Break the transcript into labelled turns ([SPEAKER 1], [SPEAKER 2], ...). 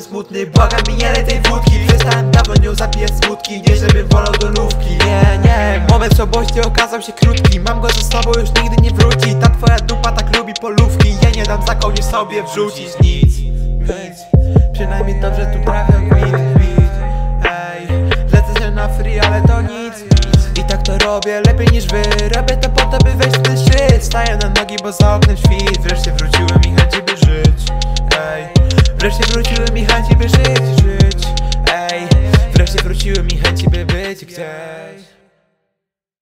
[SPEAKER 1] smutny Błagam mi nie tej wódki. Przestałem dawno nią zapijać smutki Nie żebym wolał do Nie, nie, moment słabości okazał się krótki. Mam go ze sobą, już nigdy nie wróci. Ta twoja dupa tak lubi polówki. Ja nie dam za konie sobie wrzucić nic. Nic, przynajmniej dobrze tu trafia kwit, kwit Ej, lecę się na free, ale to nic, I tak to robię, lepiej niż wy. Robię to po to, by wejść w ten szczyt Staję na nogi, bo za oknem świt. Wreszcie wróciły wreszcie wróciły mi chęci, by żyć, żyć. Ej, wreszcie wróciły mi chęci, by być gdzieś